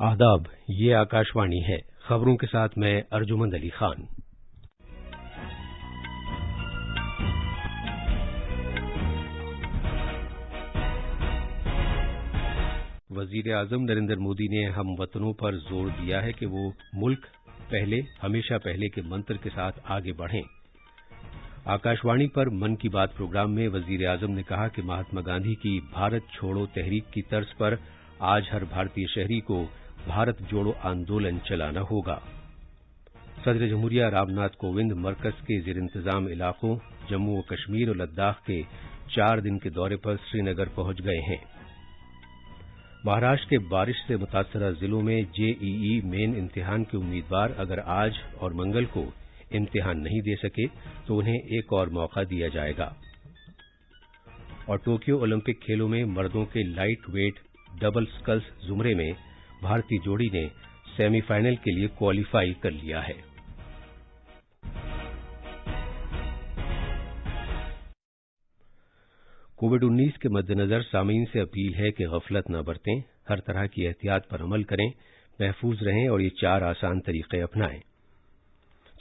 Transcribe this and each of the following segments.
आदाब, ये आकाशवाणी है। खबरों के साथ मैं अर्जुमंद अली खान। वज़ीर आज़म नरेंद्र मोदी ने हम वतनों पर ज़ोर दिया है कि वो मुल्क पहले, हमेशा पहले के मंत्र के साथ आगे बढ़ें। आकाशवाणी पर मन की बात प्रोग्राम में वज़ीर आज़म ने कहा कि महात्मा गांधी की भारत छोड़ो तहरीक की तर्ज पर आज हर भारतीय शहरी को भारत जोड़ो आंदोलन चलाना होगा। सदर जमहूरिया रामनाथ कोविंद मरकज के जेर इंतज़ाम इलाकों, जम्मू और कश्मीर और लद्दाख के चार दिन के दौरे पर श्रीनगर पहुँच गए हैं। महाराष्ट्र के बारिश से मुतासरा जिलों में जेईई मेन इम्तिहान के उम्मीदवार अगर आज और मंगल को इम्तिहान नहीं दे सके तो उन्हें एक और मौका दिया जाएगा। और टोक्यो ओलंपिक खेलों में मर्दों के लाइट वेट डबल स्कल्स जुमरे में भारतीय जोड़ी ने सेमीफाइनल के लिए क्वालिफाई कर लिया है। कोविड उन्नीस के मद्देनजर सामीन से अपील है कि गफलत न बरतें, हर तरह की एहतियात पर अमल करें, महफूज रहें और ये चार आसान तरीके अपनाएँ।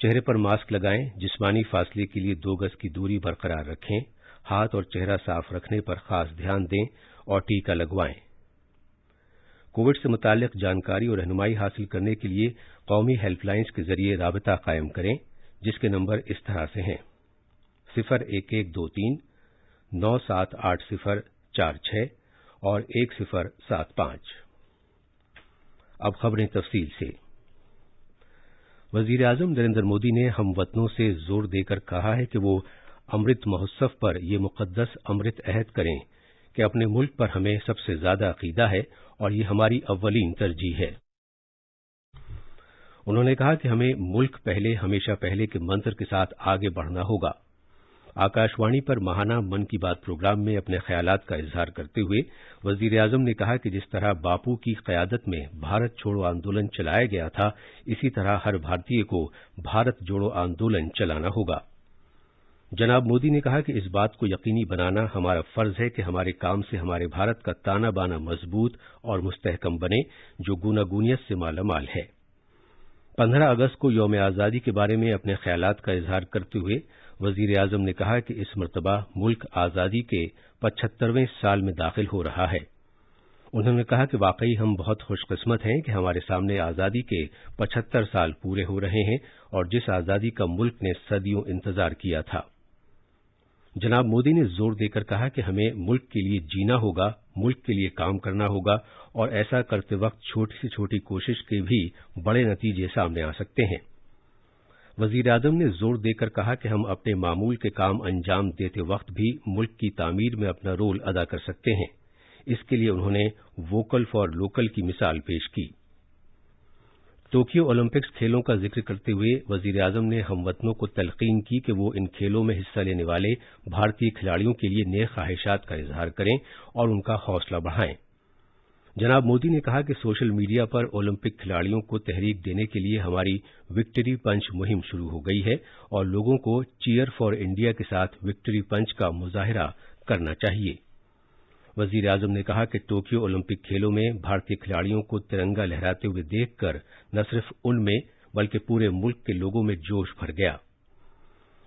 चेहरे पर मास्क लगाएँ, जिस्मानी फासले के लिए दो गज की दूरी बरकरार रखें, हाथ और चेहरा साफ़ रखने पर खास ध्यान दें और टीका लगवाएँ। कोविड से मुतालिक जानकारी और रहनुमाई हासिल करने के लिए कौमी हेल्पलाइंस के ज़रिए राबता कायम करें, जिसके नंबर इस तरह से हैं। सिफर एक एक दो तीन, नौ सात आठ सिफर चार छह और एक सिफर सात पाँच। अब खबरें तफसील से। वज़ीर आज़म नरेंद्र मोदी ने हम वतनों से ज़ोर देकर कहा है कि वो अमृत महोत्सव पर ये मुकदस अमृत अहद करें। कि अपने मुल्क पर हमें सबसे ज़्यादा अकीदा है और ये हमारी अव्वलीन तरजीह है। उन्होंने कहा कि हमें मुल्क पहले, हमेशा पहले के मंत्र के साथ आगे बढ़ना होगा। आकाशवाणी पर महाना मन की बात प्रोग्राम में अपने ख्यालात का इजहार करते हुए वज़ीर आज़म ने कहा कि जिस तरह बापू की क्यादत में भारत छोड़ो आंदोलन चलाया गया था, इसी तरह हर भारतीय को भारत जोड़ो आंदोलन चलाना होगा। जनाब मोदी ने कहा कि इस बात को यकीनी बनाना हमारा फ़र्ज़ है कि हमारे काम से हमारे भारत का ताना बाना मज़बूत और मुस्तहकम बने, जो गुनागुनियत से मालामाल है। पंद्रह अगस्त को यौम आज़ादी के बारे में अपने ख्यालात का इजहार करते हुए वज़ीर आज़म ने कहा कि इस मरतबा मुल्क आज़ादी के पचहत्तरवें साल में दाखिल हो रहा है। उन्होंने कहा कि वाकई हम बहुत खुशकिस्मत हैं कि हमारे सामने आज़ादी के पचहत्तर साल पूरे हो रहे हैं और जिस आज़ादी का मुल्क ने सदियों इंतज़ार किया था। जनाब मोदी ने ज़ोर देकर कहा कि हमें मुल्क के लिए जीना होगा, मुल्क के लिए काम करना होगा और ऐसा करते वक्त छोटी से छोटी कोशिश के भी बड़े नतीजे सामने आ सकते हैं। वज़ीर आज़म ने ज़ोर देकर कहा कि हम अपने मामूल के काम अंजाम देते वक्त भी मुल्क की तामीर में अपना रोल अदा कर सकते हैं। इसके लिए उन्होंने वोकल फॉर लोकल की मिसाल पेश की। टोक्यो ओलंपिक्स खेलों का ज़िक्र करते हुए वज़ीर आज़म ने हमवतनों को तलकीन की कि वो इन खेलों में हिस्सा लेने वाले भारतीय खिलाड़ियों के लिए नए ख्वाहिशात का इजहार करें और उनका हौसला बढ़ाएँ। जनाब मोदी ने कहा कि सोशल मीडिया पर ओलंपिक खिलाड़ियों को तहरीक देने के लिए हमारी विक्ट्री पंच मुहिम शुरू हो गई है और लोगों को चीयर फॉर इंडिया के साथ विक्ट्री पंच का मुजाहरा करना चाहिए। वज़ीर आज़म ने कहा कि टोक्यो ओलंपिक खेलों में भारतीय खिलाड़ियों को तिरंगा लहराते हुए देखकर न सिर्फ़ उनमें बल्कि पूरे मुल्क के लोगों में जोश भर गया।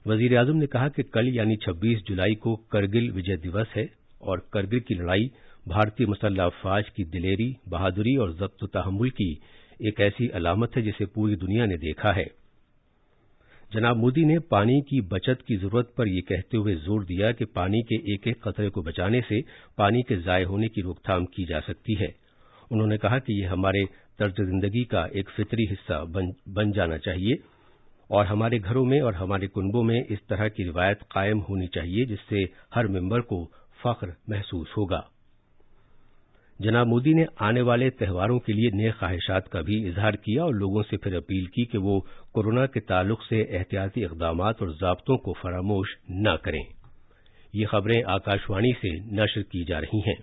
वज़ीर आज़म ने कहा कि कल यानी 26 जुलाई को करगिल विजय दिवस है और करगिल की लड़ाई भारतीय मुसल्ला अफवाज की दिलेरी, बहादुरी और जब्त तहमुल की एक ऐसी अलामत है जिसे पूरी दुनिया ने देखा है। जनाब मोदी ने पानी की बचत की ज़रूरत पर यह कहते हुए ज़ोर दिया कि पानी के एक एक कतरे को बचाने से पानी के जाय होने की रोकथाम की जा सकती है। उन्होंने कहा कि यह हमारे तर्ज ज़िंदगी का एक फितरी हिस्सा बन, जाना चाहिए और हमारे घरों में और हमारे कुनबों में इस तरह की रिवायत कायम होनी चाहिए जिससे हर मेंबर को फख्र महसूस होगा। जनाब मोदी ने आने वाले त्योहारों के लिए नए ख्वाहिशात का भी इजहार किया और लोगों से फिर अपील की कि वो कोरोना के ताल्लुक से एहतियाती इकदाम और जब्तों को फरामोश न करें। ये खबरें आकाशवाणी से नशर की जा रही हैं।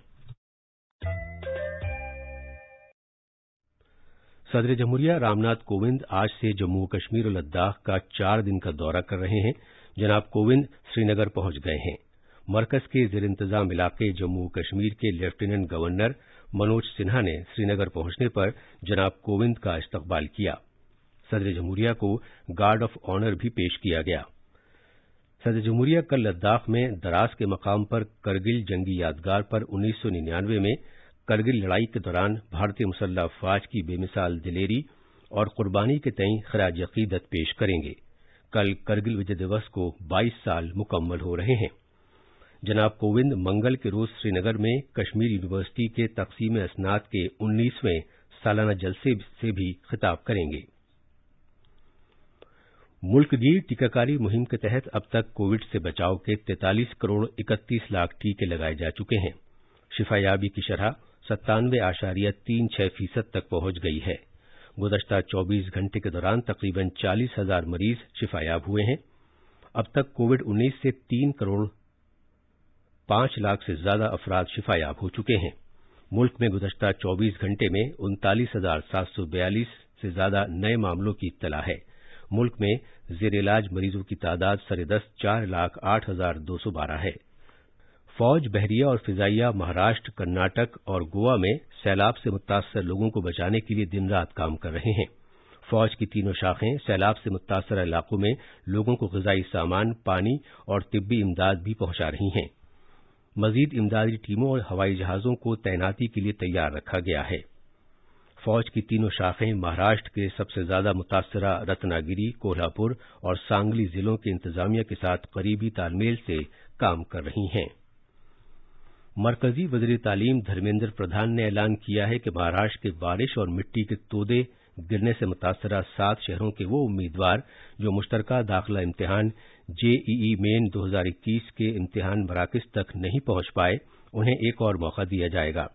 सदर जमहूरिया रामनाथ कोविंद आज से जम्मू कश्मीर और लद्दाख का चार दिन का दौरा कर रहे हैं। जनाब कोविंद श्रीनगर पहुँच गए हैं। मरकज के जेर इंतज़ाम इलाके जम्मू कश्मीर के लेफ्टिनेंट गवर्नर मनोज सिन्हा ने श्रीनगर पहुँचने पर जनाब कोविंद का इस्तकबाल किया। सदर जमहूरिया को गार्ड ऑफ़ ऑनर भी पेश किया गया। सदर जमहूरिया कल लद्दाख में दराज के मकाम पर करगिल जंगी यादगार पर उन्नीस सौ निन्यानवे में करगिल लड़ाई के दौरान भारतीय मुसल्ला अफवाज की बेमिसाल दिलेरी और कुर्बानी के तई खराज अकीदत पेश करेंगे। कल करगिल विजय दिवस को 22 साल मुकम्मल हो रहे हैं। जनाब कोविंद मंगल के रोज श्रीनगर में कश्मीर यूनिवर्सिटी के तकसीम असनाद के उन्नीसवें सालाना जलसे से भी खिताब करेंगे। मुल्कगीर टीकाकारी मुहिम के तहत अब तक कोविड से बचाव के 43 करोड़ इकतीस लाख टीके लगाए जा चुके हैं। शिफायाबी की शरह सत्तानवे आशारिया तीन छह फ़ीसद तक पहुँच गई है। गुजश्ता 24 घंटे के दौरान तकरीबन चालीस हज़ार मरीज़ शिफायाब हुए हैं। अब तक कोविड उन्नीस से तीन करोड़ पाँच लाख से ज़्यादा अफराद शिफायाब हो चुके हैं। मुल्क में गुजश्ता 24 घंटे में उनतालीस हज़ार सात सौ बयालीस से ज़्यादा नए मामलों की इत्तला है। मुल्क में जेर इलाज मरीजों की तादाद सरेदस चार लाख आठ हज़ार दो सौ बारह है। फौज बहरिया और फिजाइया महाराष्ट्र, कर्नाटक और गोवा में सैलाब से मुतासर लोगों को बचाने के लिए दिन रात काम कर रहे हैं। फौज की तीनों शाखें सैलाब से मुतासर इलाकों में लोगों को गजाई सामान, पानी और तिब्बी इमदाद भी पहुँचा रही हैं। मजीद इमदादी टीमों और हवाई जहाजों को तैनाती के लिए तैयार रखा गया है। फौज की तीनों शाखें महाराष्ट्र के सबसे ज़्यादा मुतासरा रत्नागिरी, कोल्हापुर और सांगली जिलों के इंतजामिया के साथ करीबी तालमेल से काम कर रही हैं। मरकजी वज़ीर तालीम धर्मेंद्र प्रधान ने ऐलान किया है कि महाराष्ट्र के बारिश और मिट्टी के तोदे गिरने से मुतासरा सात शहरों के वो उम्मीदवार जो मुश्तरका दाखिला इम्तिहान, जेईई मेन 2021 के इम्तिहान मराकज तक नहीं पहुँच पाए, उन्हें एक और मौका दिया जाएगा।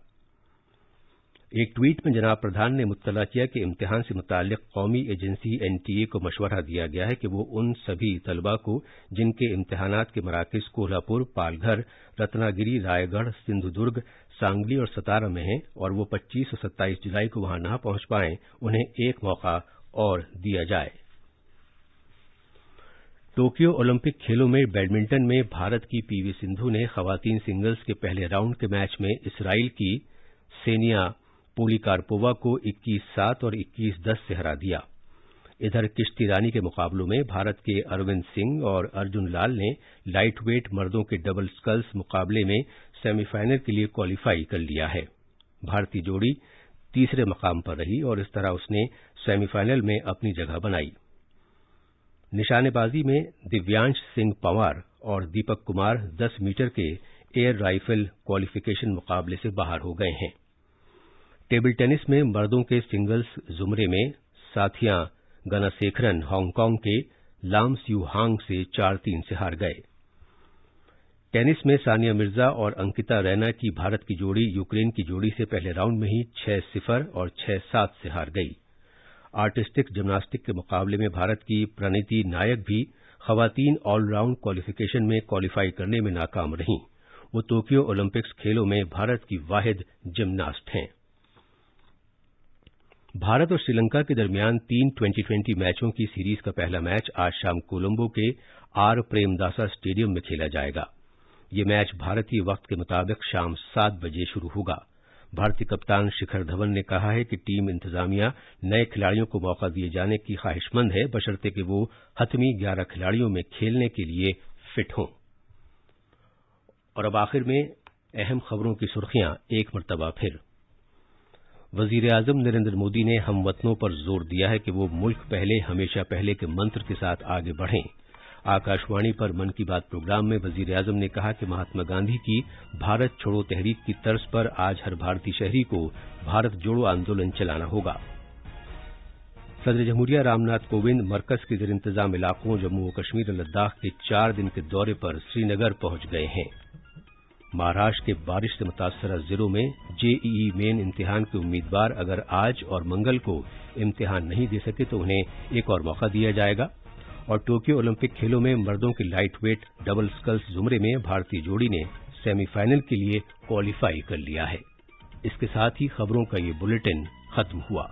एक ट्वीट में जनाब प्रधान ने मुत्तला किया कि इम्तिहान से मुतालिक कौमी एजेंसी एनटीए को मशवरा दिया गया है कि वह उन सभी तलबा को, जिनके इम्तिहानात के मराकज कोल्हापुर, पालघर, रत्नागिरी, रायगढ़, सिंधुदुर्ग, सांगली और सतारा में हैं और वह 25 और 27 जुलाई को वहाँ न पहुँच पाएँ, उन्हें एक मौका और दिया जाए। टोक्यो ओलंपिक खेलों में बैडमिंटन में भारत की पीवी सिंधु ने खवातीन सिंगल्स के पहले राउंड के मैच में इसराइल की सेनिया पोलिकारपोवा को 21-7 और 21-10 से हरा दिया। इधर किश्ती रानी के मुकाबलों में भारत के अरविंद सिंह और अर्जुन लाल ने लाइटवेट मर्दों के डबल स्कल्स मुकाबले में सेमीफाइनल के लिए क्वालीफाई कर लिया है। भारतीय जोड़ी तीसरे मकाम पर रही और इस तरह उसने सेमीफाइनल में अपनी जगह बनाई। निशानेबाजी में दिव्यांश सिंह पंवार और दीपक कुमार 10 मीटर के एयर राइफल क्वालिफिकेशन मुकाबले से बाहर हो गए हैं। टेबल टेनिस में मर्दों के सिंगल्स जुमरे में साथियाँ गनासेखरन हांगकांग के लाम स्यू हांग से चार तीन से हार गए। टेनिस में सानिया मिर्ज़ा और अंकिता रैना की भारत की जोड़ी, यूक्रेन की जोड़ी से पहले राउंड में ही छह सिफर और छह सात से हार गई। आर्टिस्टिक जिम्नास्टिक के मुकाबले में भारत की प्रणीति नायक भी खवातीन ऑलराउंड क्वालिफिकेशन में क्वालीफाई करने में नाकाम रहीं। वो टोक्यो ओलंपिक्स खेलों में भारत की वाहिद जिम्नास्ट हैं। भारत और श्रीलंका के दरमियान तीन ट्वेंटी ट्वेंटी मैचों की सीरीज़ का पहला मैच आज शाम कोलंबो के आर प्रेमदासा स्टेडियम में खेला जाएगा। ये मैच भारतीय वक्त के मुताबिक शाम सात बजे शुरू होगा। भारतीय कप्तान शिखर धवन ने कहा है कि टीम इंतजामिया नए खिलाड़ियों को मौका दिए जाने की ख्वाहिशमंद है, बशर्ते कि वो हतमी ग्यारह खिलाड़ियों में खेलने के लिए फिट हों। और अब आखिर में अहम खबरों की सुर्खियाँ, एक मरतबा फिर। वज़ीर आज़म नरेंद्र मोदी ने हम वतनों पर ज़ोर दिया है कि वो मुल्क पहले, हमेशा पहले के मंत्र के साथ आगे बढ़ें। आकाशवाणी पर मन की बात प्रोग्राम में वज़ीर आज़म ने कहा कि महात्मा गांधी की भारत छोड़ो तहरीक की तर्ज पर आज हर भारतीय शहरी को भारत जोड़ो आंदोलन चलाना होगा। सदर जमहूरिया रामनाथ कोविंद मरकज के जर इंतज़ाम इलाकों जम्मू व कश्मीर और लद्दाख के चार दिन के दौरे पर श्रीनगर पहुँच गए हैं। महाराष्ट्र के बारिश से मुतासर जिलों में जेईई मेन इम्तिहान के उम्मीदवार अगर आज और मंगल को इम्तिहान नहीं दे सके तो उन्हें एक और मौका दिया जाएगा। और टोक्यो ओलंपिक खेलों में मर्दों के लाइट वेट डबल स्कल्स जुमरे में भारतीय जोड़ी ने सेमीफाइनल के लिए क्वालिफाई कर लिया है। इसके साथ ही खबरों का ये बुलेटिन खत्म हुआ।